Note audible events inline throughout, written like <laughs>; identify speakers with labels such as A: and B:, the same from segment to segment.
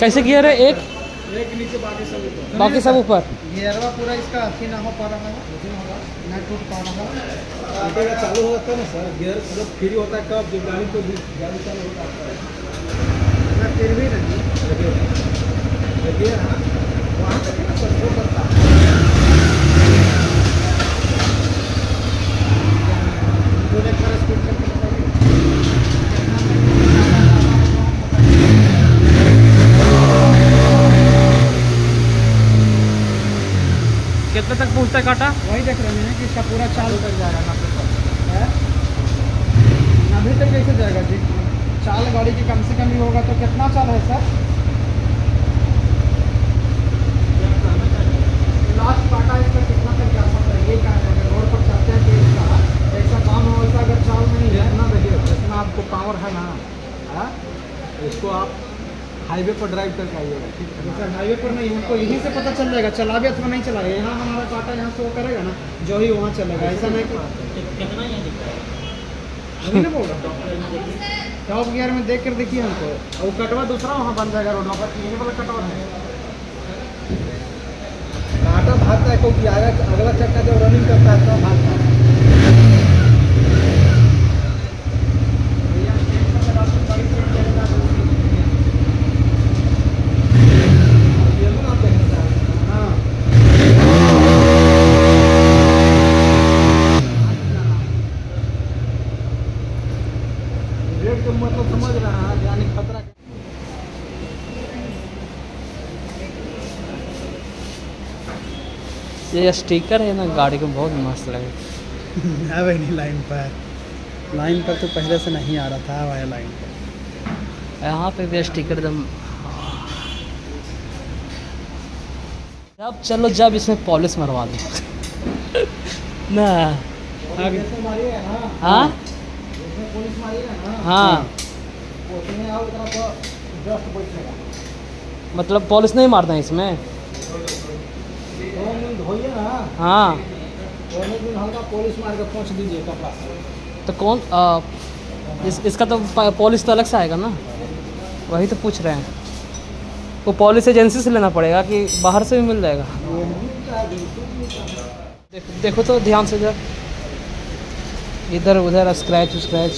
A: कैसे गियर है एक?
B: एक नीचे बाकी सब ऊपर।
A: बाकी सब ऊपर?
B: गियरवा पूरा इसका अच्छी ना हो पा रहा है। ना टूट पा रहा है। आगे का चालू हो जाता है ना सर? गियर मतलब फ्री होता है कब? जब गाड़ी को भी गाड़ी चालू होता है। फिर भी नहीं। देखिए। देखिए हाँ। वहाँ तक ना सर हो है। जो देख कर स्पीड करके
A: कितने तक पहुँचता है काटा?
B: वही देख रहे हैं कि इसका पूरा चाल कर जाएगा रहा तक है? अभी तक कैसे जाएगा जी? चाल गाड़ी की कम से कम ही होगा तो कितना चाल है सर लास्ट काटा इसका कितना तक जा सकता है ये कहा जाएगा रोड पर चलते हैं कि इसका ऐसा काम हो ऐसा अगर चाल नहीं है ना देखिए जितना आपको पावर है ना है? इसको आप हाईवे पर ड्राइव करके आइएगा ठीक है सर हाईवे पर नहीं उनको यहीं से पता चल जाएगा। चलावे अथवा नहीं चलावे यहाँ हमारा काटा यहाँ शो करेगा ना जो ही वहाँ चलेगा। ऐसा नहीं कि
C: कितना यहाँ दिखता है।
B: वही ना बोल रहा टॉप गियर में देख कर देखिए हमको। वो कटवा दूसरा वहाँ बन जाएगा रोड पर यही वाला कटवा है काटा भागता है क्योंकि अगला चक्का जब रनिंग करता है तब भागता है हाँ रेट का मतलब समझ रहा है यानी खतरा
A: ये स्टिकर है ना गाड़ी को बहुत मस्त लगे।
B: है वही नहीं लाइन पर लाइन पर तो पहले से नहीं आ रहा था वह लाइन पर।
A: यहाँ पे भी स्टिकर एकदम अब चलो जब इसमें पॉलिश मरवा दो। <laughs> ना।
B: हाँ
A: हाँ। हाँ?
B: आओ इतना तो
A: मतलब पॉलिश नहीं मारना है इसमें?
B: ना।
A: हाँ।
B: दिन हल्का पुलिस मार के पहुँच दीजिए कपड़ा।
A: तो कौन आ, इस, इसका तो प- पॉलिश तो अलग से आएगा ना। वही तो पूछ रहे हैं। वो पॉलिश एजेंसी से लेना पड़ेगा कि बाहर से भी मिल जाएगा। देखो देखो तो ध्यान से इधर। इधर उधर स्क्रैच स्क्रैच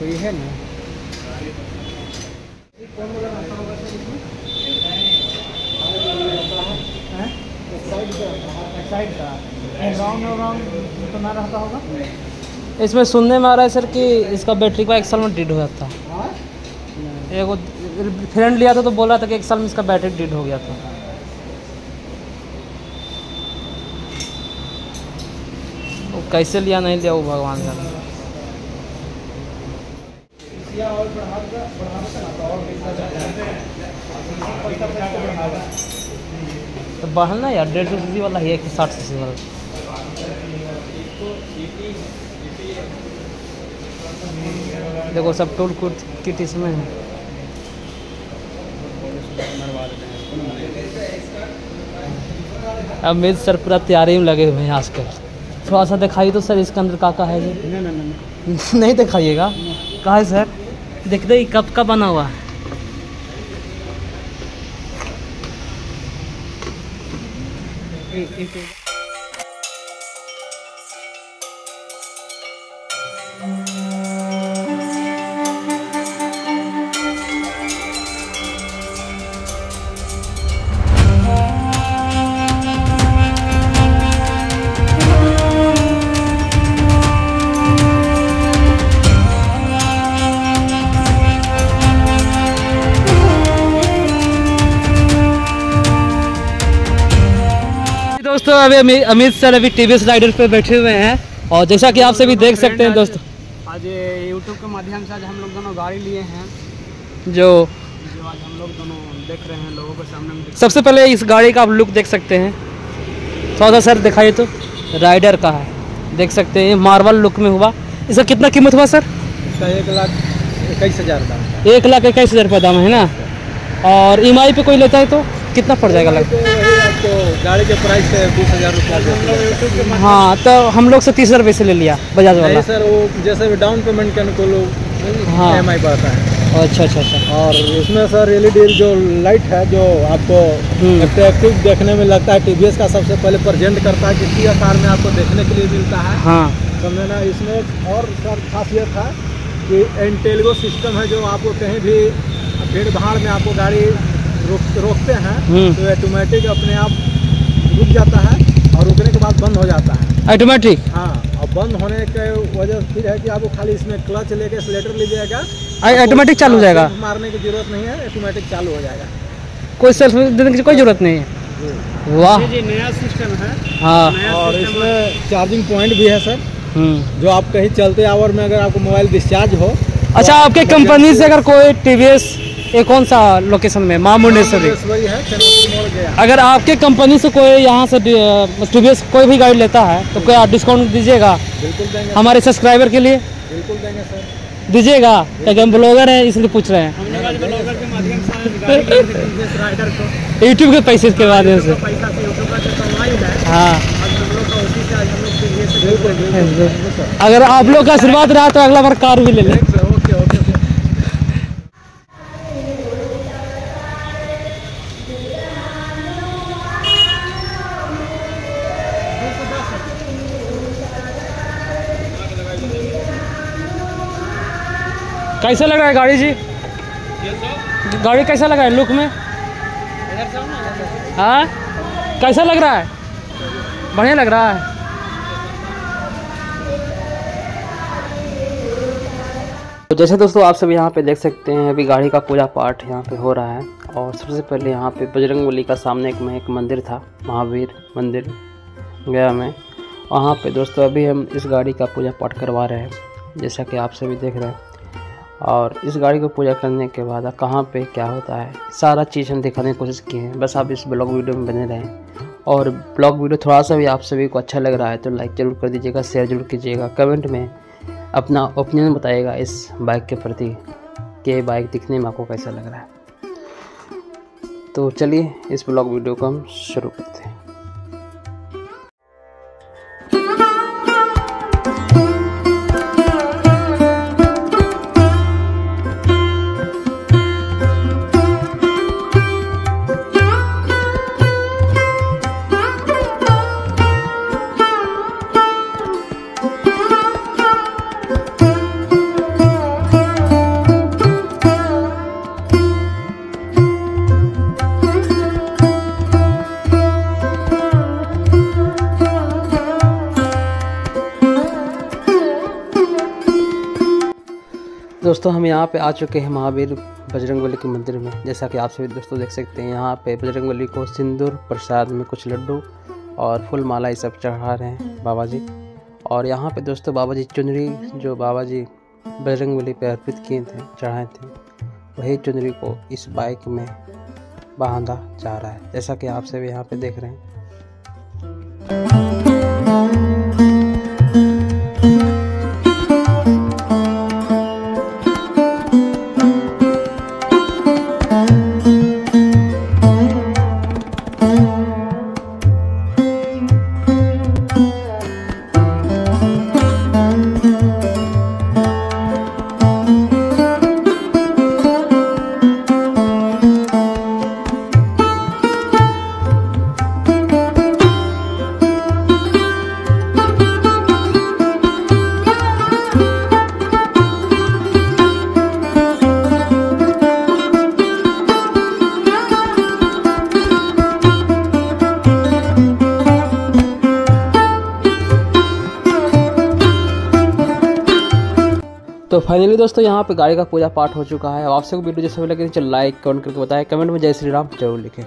B: कोई है ना? हैं? एक एक तो ना
A: इसमें सुनने में आ रहा है सर कि इसका बैटरी का एक साल में डिड हो जाता। है? एगो फ्रेंड लिया था तो बोल रहा था कि एक साल में इसका बैटरी डिड हो गया था। वो कैसे लिया नहीं लिया वो भगवान जाने
B: या और बढ़ावे बढ़ावे का ना तो और पैसा पैसा बढ़ावा
A: तो बढ़ना यार डेढ़ सौ सी वाला ही है कि साठ सी वाला? देखो सब टूल कुट किट इसमें है। अब मेज सर पूरा तैयारी में लगे हुए हैं आजकल। थोड़ा सा दिखाई तो सर इसके अंदर का का है जी
B: नहीं नहीं नहीं
A: नहीं दिखाइएगा? कहा है सर? देखते ये कब का बना हुआ है? दोस्तों अभी अमित सर अभी टी राइडर पे बैठे हुए हैं और जैसा कि आप सभी देख सकते हैं दोस्तों
B: आज यूट्यूब के माध्यम से आज हम लोग दोनों गाड़ी लिए हैं।
A: जो
B: जो आज हम लोग दोनों देख रहे हैं लोगों के सामने
A: सबसे पहले इस गाड़ी का आप लुक देख सकते हैं। थोड़ा सा सर दिखाइए तो राइडर का है। देख सकते हैं मार्बल लुक में हुआ। इसका कितना कीमत हुआ सर?
B: इसका एक लाख इक्कीस हज़ार का
A: एक लाख इक्कीस हज़ार रुपये दाम है ना? और EMI पे कोई लेता है तो?
D: कितना पड़ जाएगा लग
B: तो आपको गाड़ी के प्राइस है बीस हज़ार रुपया
D: हाँ तो हम लोग से तीस हज़ार रुपये से ले लिया बजाज वाला।
B: सर वो जैसे भी डाउन पेमेंट के अनुकूल
D: हाँ।
B: एम आई पड़ता है।
D: अच्छा अच्छा अच्छा।
B: और इसमें सर एलईडी जो लाइट है जो आपको
D: हम्म।
B: अट्रैक्टिव देखने में लगता है टीवीएस का सबसे पहले प्रजेंट करता है किसी आकार में आपको देखने के लिए मिलता है।
D: हाँ।
B: समझे ना इसमें और सर खासियत है कि एंटेलगो सिस्टम है जो आपको कहीं भी भीड़ भाड़ में आपको गाड़ी रोक रोकते हैं
D: हम्म।
B: तो ऑटोमेटिक अपने आप रुक जाता है और रुकने के बाद बंद हो जाता है।
D: ऑटोमेटिक
B: हाँ और बंद होने के वजह फिर है कि आपको खाली इसमें क्लच लेके स्लेटर लीजिएगा।
D: ऑटोमेटिक चालू हो जाएगा।
B: मारने की ज़रूरत नहीं है ऑटोमेटिक चालू हो जाएगा।
D: कोई सेल्फ देने की कोई ज़रूरत नहीं है। वाह।
B: जी नया सिस्टम है।
D: हाँ।
B: और इसमें चार्जिंग पॉइंट भी है सर
D: हम्म।
B: जो आप कहीं चलते आवर में अगर आपको मोबाइल डिस्चार्ज हो
D: अच्छा आपके कंपनी से अगर कोई टीवीएस ये कौन सा लोकेशन में? माँ मुंडेश्वरी
B: है
D: अगर आपके कंपनी से कोई यहाँ से टी कोई भी गाड़ी लेता है तो क्या डिस्काउंट दीजिएगा। हमारे सब्सक्राइबर के लिए।
B: बिल्कुल देंगे सर।
D: दीजिएगा क्योंकि हम ब्लॉगर हैं इसलिए पूछ रहे हैं। यूट्यूब के पैसे के माध्यम से।
B: से कमाई है।
D: अगर आप लोग का आशीर्वाद रहा तो अगला बार कार भी ले लें। कैसा लग रहा है गाड़ी जी? गाड़ी कैसा लग है लुक में? हाँ? कैसा लग रहा है? बढ़िया लग रहा है। तो जैसे दोस्तों आप सब यहाँ पे देख सकते हैं, अभी गाड़ी का पूजा पाठ यहाँ पे हो रहा है। और सबसे पहले यहाँ पे बजरंग बली का सामने एक में एक मंदिर था, महावीर मंदिर, गया में। वहाँ पे दोस्तों अभी हम इस गाड़ी का पूजा पाठ करवा रहे हैं, जैसा कि आप सभी देख रहे हैं। और इस गाड़ी को पूजा करने के बाद कहाँ पे क्या होता है, सारा चीज़ हम दिखाने की कोशिश किए हैं। बस आप इस ब्लॉग वीडियो में बने रहें। और ब्लॉग वीडियो थोड़ा सा भी आप सभी को अच्छा लग रहा है तो लाइक ज़रूर कर दीजिएगा शेयर ज़रूर कीजिएगा। कमेंट में अपना ओपिनियन बताइएगा इस बाइक के प्रति कि बाइक दिखने में आपको कैसा लग रहा है। तो चलिए इस ब्लॉग वीडियो को हम शुरू करते हैं। दोस्तों, हम यहाँ पे आ चुके हैं महावीर बजरंग बली के मंदिर में। जैसा कि आप सभी दोस्तों देख सकते हैं, यहाँ पे बजरंग बली को सिंदूर, प्रसाद में कुछ लड्डू और फूल माला ये सब चढ़ा रहे हैं बाबा जी और यहाँ पे दोस्तों बाबा जी चुनरी जो बाबा जी बजरंग बली पे अर्पित किए थे, चढ़ाए थे, वही चुनरी को इस बाइक में बांधा जा रहा है। जैसा कि आप सभी यहाँ पे देख रहे हैं। तो फाइनली दोस्तों, यहाँ पे गाड़ी का पूजा पाठ हो चुका है। आप आपसे वीडियो जैसे लगे तो लाइक कमेंट करके बताएँ। कमेंट में जय श्री राम, ज़रूर लिखें।